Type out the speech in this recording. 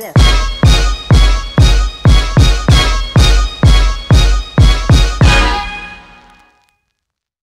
this.